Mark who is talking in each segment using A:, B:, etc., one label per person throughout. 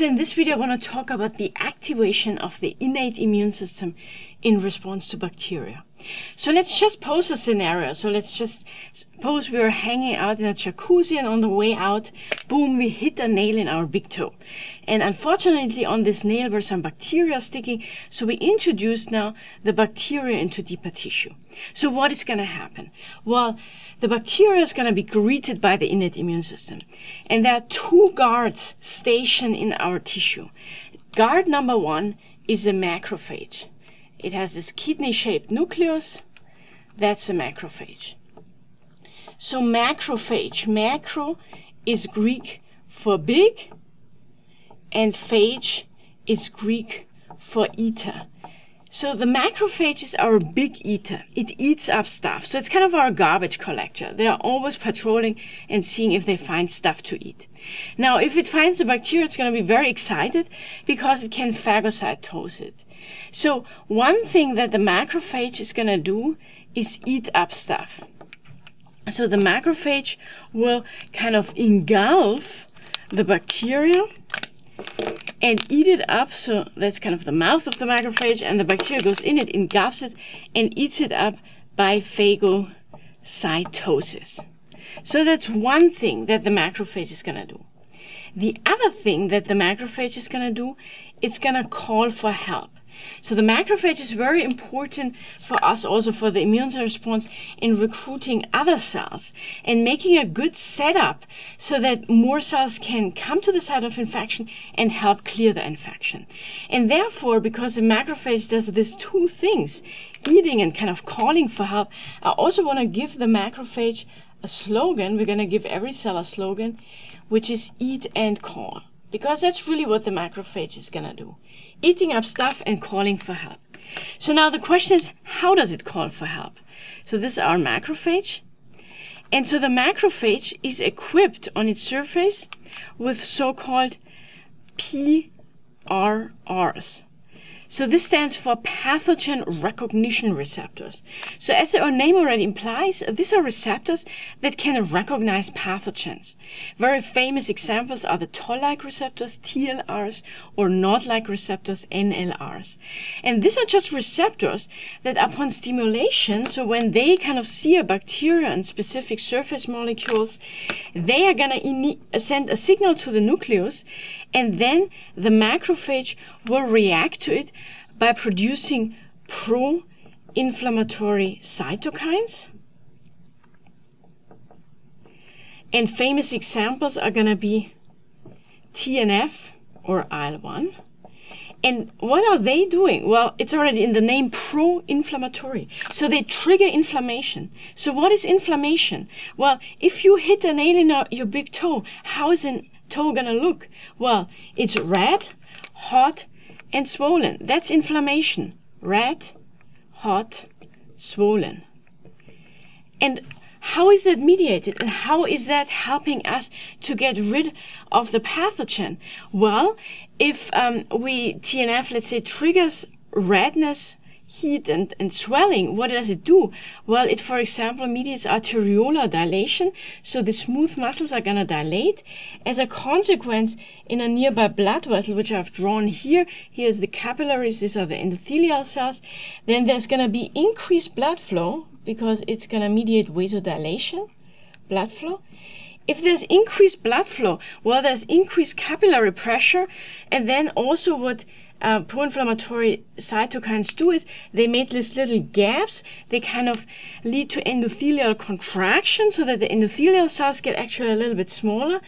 A: So in this video, I want to talk about the activation of the innate immune system in response to bacteria. So let's just pose a scenario. So let's just suppose we are hanging out in a jacuzzi and on the way out, boom, we hit a nail in our big toe. And unfortunately on this nail were some bacteria sticking. So we introduce now the bacteria into deeper tissue. So what is going to happen? Well, the bacteria is going to be greeted by the innate immune system. And there are two guards stationed in our tissue. Guard number one is a macrophage. It has this kidney-shaped nucleus. That's a macrophage. So macrophage, macro is Greek for big, and phage is Greek for eater. So the macrophage is our big eater. It eats up stuff. So it's kind of our garbage collector. They are always patrolling and seeing if they find stuff to eat. Now, if it finds a bacteria, it's going to be very excited because it can phagocytose it. So one thing that the macrophage is going to do is eat up stuff. So the macrophage will kind of engulf the bacteria and eat it up. So that's kind of the mouth of the macrophage and the bacteria goes in it, engulfs it and eats it up by phagocytosis. So that's one thing that the macrophage is going to do. The other thing that the macrophage is going to do, it's going to call for help. So the macrophage is very important for us also for the immune response in recruiting other cells and making a good setup so that more cells can come to the site of infection and help clear the infection. And therefore, because the macrophage does these two things, eating and kind of calling for help, I also want to give the macrophage a slogan. We're going to give every cell a slogan, which is eat and call. Because that's really what the macrophage is going to do eating up stuff and calling for help. So now the question is, how does it call for help? So this is our macrophage. And so the macrophage is equipped on its surface with so-called PRRs. So this stands for pathogen recognition receptors. So as the name already implies, these are receptors that can recognize pathogens. Very famous examples are the toll-like receptors, TLRs, or NOD-like receptors, NLRs. And these are just receptors that upon stimulation, so when they kind of see a bacteria and specific surface molecules, they are going to send a signal to the nucleus and then the macrophage will react to it by producing pro-inflammatory cytokines. And famous examples are going to be TNF or IL-1. And what are they doing? Well, it's already in the name pro-inflammatory. So they trigger inflammation. So what is inflammation? Well, if you hit a nail in your big toe, how is a toe gonna look? Well, it's red, hot, and swollen. That's inflammation. Red, hot, swollen. And how is that mediated and how is that helping us to get rid of the pathogen? Well, if um, we TNF, let's say, triggers redness heat and, and swelling, what does it do? Well, it, for example, mediates arteriolar dilation. So the smooth muscles are going to dilate. As a consequence, in a nearby blood vessel, which I've drawn here, here's the capillaries, these are the endothelial cells, then there's going to be increased blood flow because it's going to mediate vasodilation, blood flow. If there's increased blood flow, well, there's increased capillary pressure, and then also what uh, pro-inflammatory cytokines do is they make these little gaps. They kind of lead to endothelial contraction so that the endothelial cells get actually a little bit smaller.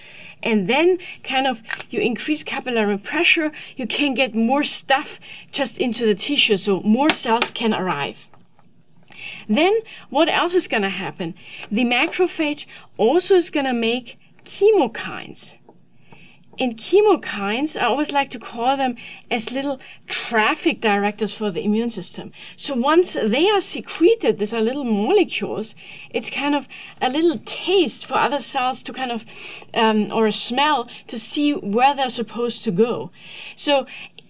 A: And then kind of you increase capillary pressure. You can get more stuff just into the tissue. So more cells can arrive. Then what else is going to happen? The macrophage also is going to make chemokines. And chemokines, I always like to call them as little traffic directors for the immune system. So once they are secreted, these are little molecules, it's kind of a little taste for other cells to kind of, um, or a smell to see where they're supposed to go. So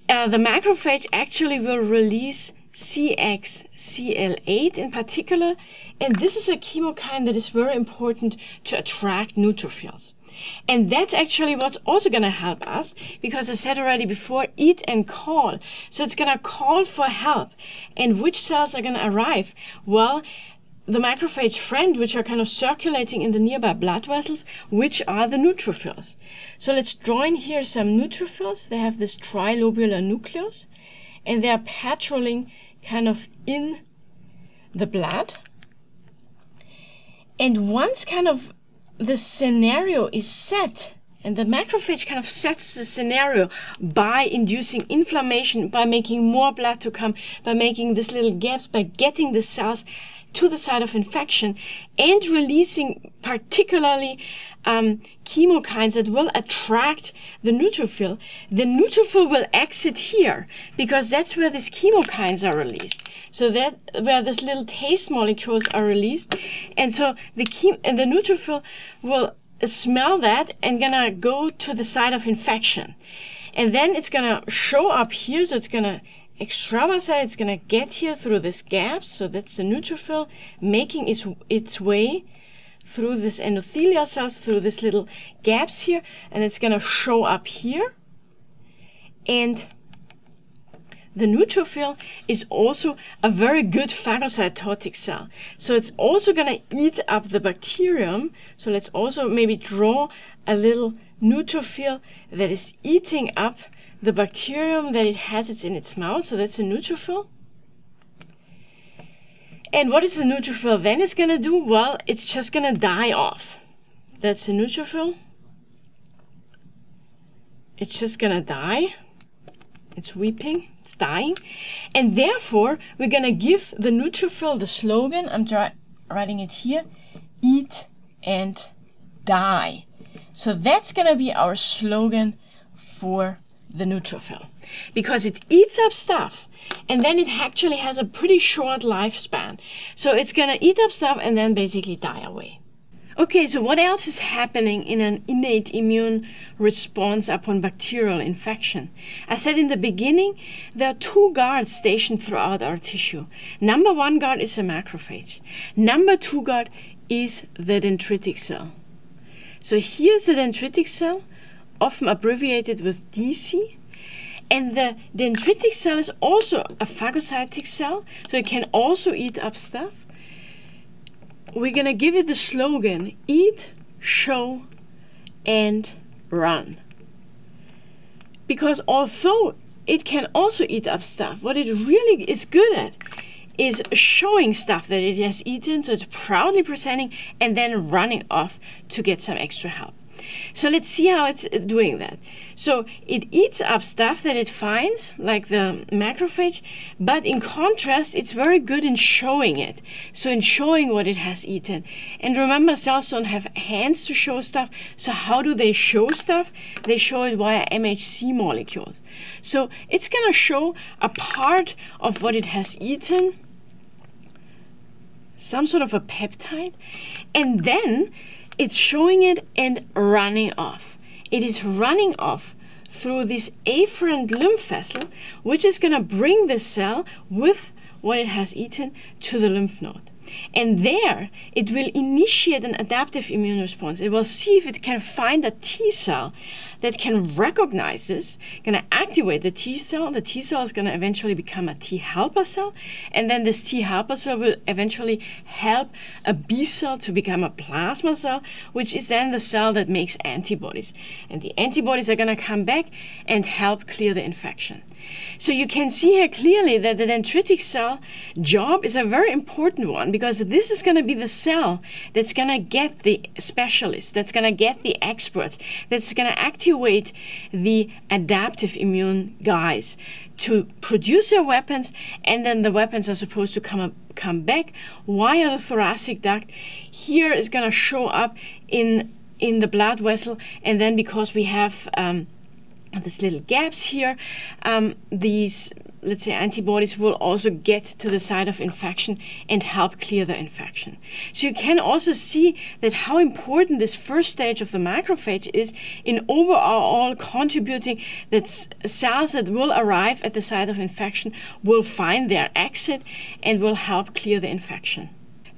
A: uh, the macrophage actually will release CXCL8 in particular, and this is a chemokine that is very important to attract neutrophils. And that's actually what's also going to help us because I said already before, eat and call. So it's going to call for help. And which cells are going to arrive? Well, the macrophage friend, which are kind of circulating in the nearby blood vessels, which are the neutrophils. So let's draw in here some neutrophils. They have this trilobular nucleus and they are patrolling kind of in the blood. And once kind of the scenario is set, and the macrophage kind of sets the scenario by inducing inflammation, by making more blood to come, by making these little gaps, by getting the cells to the site of infection and releasing particularly um, chemokines that will attract the neutrophil, the neutrophil will exit here because that's where these chemokines are released. So that where these little taste molecules are released, and so the chem- and the neutrophil will smell that and gonna go to the site of infection, and then it's gonna show up here. So it's gonna extravasate. It's gonna get here through this gap. So that's the neutrophil making its its way through this endothelial cells, through these little gaps here, and it's going to show up here. And the neutrophil is also a very good phagocytotic cell. So it's also going to eat up the bacterium. So let's also maybe draw a little neutrophil that is eating up the bacterium that it has it's in its mouth. So that's a neutrophil. And what is the neutrophil then is going to do? Well, it's just going to die off. That's the neutrophil. It's just going to die. It's weeping. It's dying. And therefore, we're going to give the neutrophil the slogan. I'm writing it here. Eat and die. So that's going to be our slogan for the neutrophil because it eats up stuff and then it actually has a pretty short lifespan. So it's gonna eat up stuff and then basically die away. Okay, so what else is happening in an innate immune response upon bacterial infection? I said in the beginning, there are two guards stationed throughout our tissue. Number one guard is a macrophage. Number two guard is the dendritic cell. So here's the dendritic cell, often abbreviated with DC. And the dendritic cell is also a phagocytic cell, so it can also eat up stuff. We're going to give it the slogan eat, show, and run. Because although it can also eat up stuff, what it really is good at is showing stuff that it has eaten, so it's proudly presenting and then running off to get some extra help. So let's see how it's doing that. So it eats up stuff that it finds, like the macrophage, but in contrast, it's very good in showing it. So in showing what it has eaten. And remember, cells don't have hands to show stuff. So how do they show stuff? They show it via MHC molecules. So it's going to show a part of what it has eaten, some sort of a peptide, and then it's showing it and running off. It is running off through this afferent lymph vessel, which is going to bring the cell with what it has eaten to the lymph node. And there, it will initiate an adaptive immune response. It will see if it can find a T cell that can recognize this, going to activate the T cell. The T cell is going to eventually become a T helper cell. And then this T helper cell will eventually help a B cell to become a plasma cell, which is then the cell that makes antibodies. And the antibodies are going to come back and help clear the infection. So you can see here clearly that the dendritic cell job is a very important one because this is going to be the cell that's going to get the specialists, that's going to get the experts, that's going to activate the adaptive immune guys to produce their weapons, and then the weapons are supposed to come up, come back via the thoracic duct. Here is going to show up in in the blood vessel, and then because we have um, these little gaps here, um, these let's say antibodies will also get to the site of infection and help clear the infection. So you can also see that how important this first stage of the macrophage is in overall contributing that cells that will arrive at the site of infection will find their exit and will help clear the infection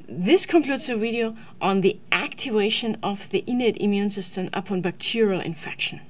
A: this concludes the video on the activation of the innate immune system upon bacterial infection.